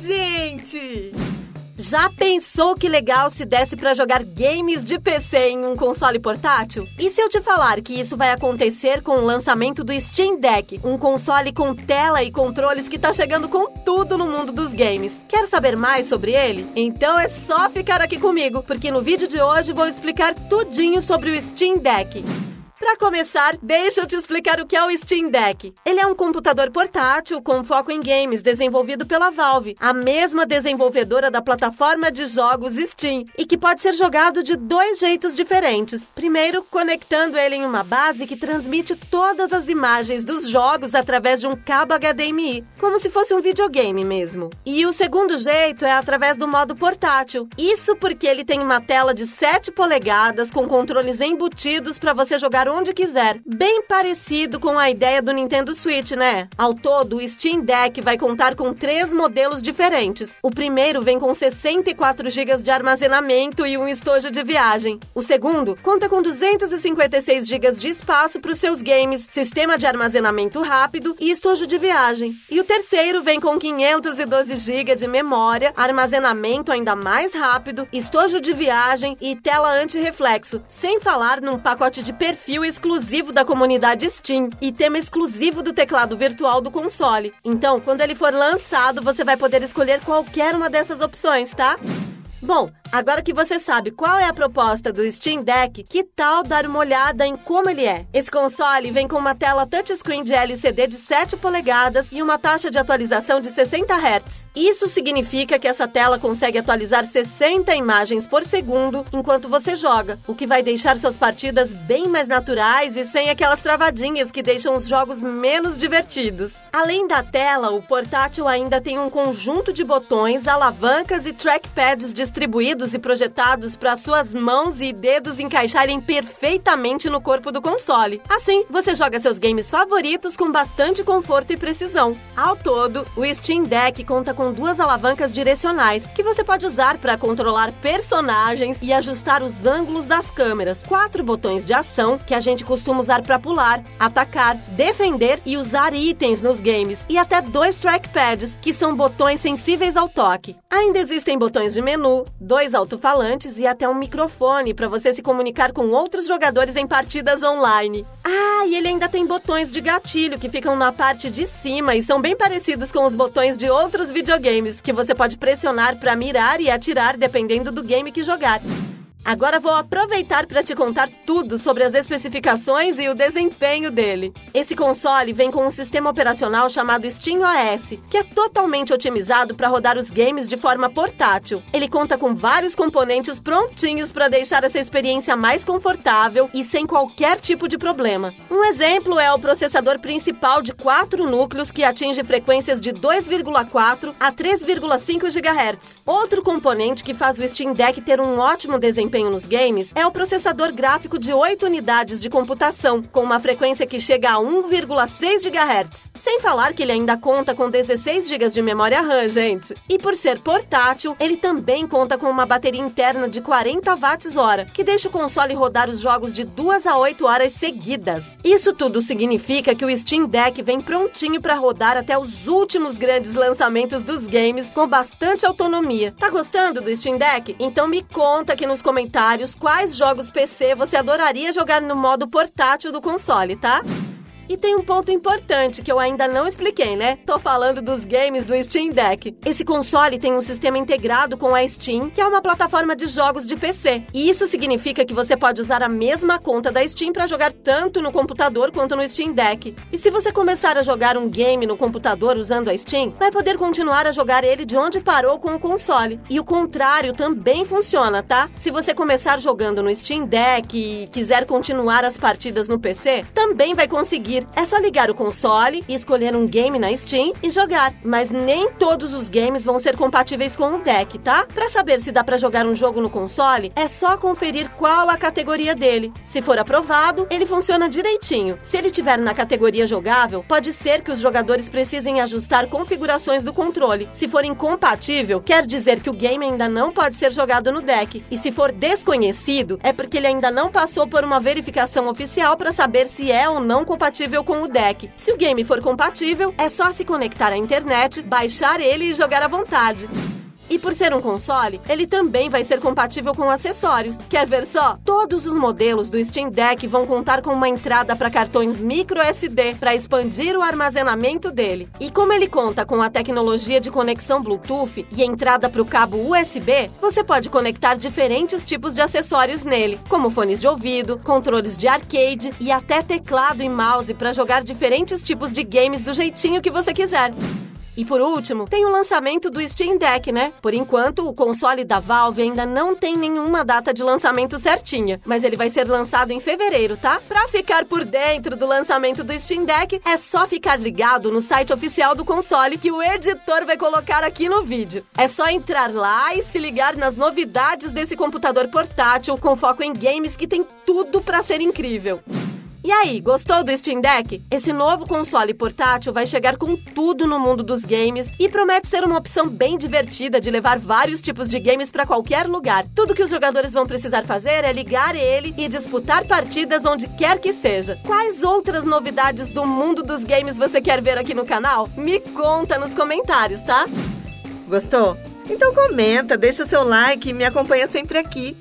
gente! Já pensou que legal se desse para jogar games de PC em um console portátil? E se eu te falar que isso vai acontecer com o lançamento do Steam Deck, um console com tela e controles que tá chegando com tudo no mundo dos games? Quer saber mais sobre ele? Então é só ficar aqui comigo, porque no vídeo de hoje vou explicar tudinho sobre o Steam Deck. Para começar, deixa eu te explicar o que é o Steam Deck. Ele é um computador portátil com foco em games desenvolvido pela Valve, a mesma desenvolvedora da plataforma de jogos Steam, e que pode ser jogado de dois jeitos diferentes. Primeiro, conectando ele em uma base que transmite todas as imagens dos jogos através de um cabo HDMI, como se fosse um videogame mesmo. E o segundo jeito é através do modo portátil. Isso porque ele tem uma tela de 7 polegadas com controles embutidos para você jogar onde quiser. Bem parecido com a ideia do Nintendo Switch, né? Ao todo, o Steam Deck vai contar com três modelos diferentes. O primeiro vem com 64 GB de armazenamento e um estojo de viagem. O segundo conta com 256 GB de espaço para os seus games, sistema de armazenamento rápido e estojo de viagem. E o terceiro vem com 512 GB de memória, armazenamento ainda mais rápido, estojo de viagem e tela anti-reflexo, sem falar num pacote de perfil perfil exclusivo da comunidade Steam e tema exclusivo do teclado virtual do console. Então, quando ele for lançado, você vai poder escolher qualquer uma dessas opções, tá? Bom, agora que você sabe qual é a proposta do Steam Deck, que tal dar uma olhada em como ele é? Esse console vem com uma tela touchscreen de LCD de 7 polegadas e uma taxa de atualização de 60 Hz. Isso significa que essa tela consegue atualizar 60 imagens por segundo enquanto você joga, o que vai deixar suas partidas bem mais naturais e sem aquelas travadinhas que deixam os jogos menos divertidos. Além da tela, o portátil ainda tem um conjunto de botões, alavancas e trackpads de distribuídos e projetados para suas mãos e dedos encaixarem perfeitamente no corpo do console. Assim, você joga seus games favoritos com bastante conforto e precisão. Ao todo, o Steam Deck conta com duas alavancas direcionais que você pode usar para controlar personagens e ajustar os ângulos das câmeras, quatro botões de ação que a gente costuma usar para pular, atacar, defender e usar itens nos games, e até dois trackpads que são botões sensíveis ao toque. Ainda existem botões de menu, dois alto-falantes e até um microfone para você se comunicar com outros jogadores em partidas online. Ah, e ele ainda tem botões de gatilho que ficam na parte de cima e são bem parecidos com os botões de outros videogames que você pode pressionar para mirar e atirar dependendo do game que jogar. Agora vou aproveitar para te contar tudo sobre as especificações e o desempenho dele. Esse console vem com um sistema operacional chamado SteamOS, que é totalmente otimizado para rodar os games de forma portátil. Ele conta com vários componentes prontinhos para deixar essa experiência mais confortável e sem qualquer tipo de problema. Um exemplo é o processador principal de 4 núcleos que atinge frequências de 2,4 a 3,5 GHz. Outro componente que faz o Steam Deck ter um ótimo desempenho desempenho nos games é o processador gráfico de 8 unidades de computação, com uma frequência que chega a 1,6 GHz. Sem falar que ele ainda conta com 16 GB de memória RAM, gente. E por ser portátil, ele também conta com uma bateria interna de 40 watts-hora, que deixa o console rodar os jogos de 2 a 8 horas seguidas. Isso tudo significa que o Steam Deck vem prontinho para rodar até os últimos grandes lançamentos dos games com bastante autonomia. Tá gostando do Steam Deck? Então me conta aqui nos comentários comentários quais jogos PC você adoraria jogar no modo portátil do console, tá? E tem um ponto importante que eu ainda não expliquei, né? Tô falando dos games do Steam Deck. Esse console tem um sistema integrado com a Steam, que é uma plataforma de jogos de PC. E isso significa que você pode usar a mesma conta da Steam para jogar tanto no computador quanto no Steam Deck. E se você começar a jogar um game no computador usando a Steam, vai poder continuar a jogar ele de onde parou com o console. E o contrário também funciona, tá? Se você começar jogando no Steam Deck e quiser continuar as partidas no PC, também vai conseguir é só ligar o console e escolher um game na Steam e jogar. Mas nem todos os games vão ser compatíveis com o deck, tá? Para saber se dá para jogar um jogo no console, é só conferir qual a categoria dele. Se for aprovado, ele funciona direitinho. Se ele tiver na categoria jogável, pode ser que os jogadores precisem ajustar configurações do controle. Se for incompatível, quer dizer que o game ainda não pode ser jogado no deck. E se for desconhecido, é porque ele ainda não passou por uma verificação oficial para saber se é ou não compatível compatível com o deck. Se o game for compatível, é só se conectar à internet, baixar ele e jogar à vontade. E por ser um console, ele também vai ser compatível com acessórios. Quer ver só? Todos os modelos do Steam Deck vão contar com uma entrada para cartões micro SD para expandir o armazenamento dele. E como ele conta com a tecnologia de conexão Bluetooth e entrada para o cabo USB, você pode conectar diferentes tipos de acessórios nele, como fones de ouvido, controles de arcade e até teclado e mouse para jogar diferentes tipos de games do jeitinho que você quiser. E por último, tem o lançamento do Steam Deck, né? Por enquanto, o console da Valve ainda não tem nenhuma data de lançamento certinha, mas ele vai ser lançado em fevereiro, tá? Pra ficar por dentro do lançamento do Steam Deck, é só ficar ligado no site oficial do console que o editor vai colocar aqui no vídeo. É só entrar lá e se ligar nas novidades desse computador portátil com foco em games que tem tudo para ser incrível. E aí, gostou do Steam Deck? Esse novo console portátil vai chegar com tudo no mundo dos games e promete ser uma opção bem divertida de levar vários tipos de games para qualquer lugar. Tudo que os jogadores vão precisar fazer é ligar ele e disputar partidas onde quer que seja. Quais outras novidades do mundo dos games você quer ver aqui no canal? Me conta nos comentários, tá? Gostou? Então comenta, deixa seu like e me acompanha sempre aqui.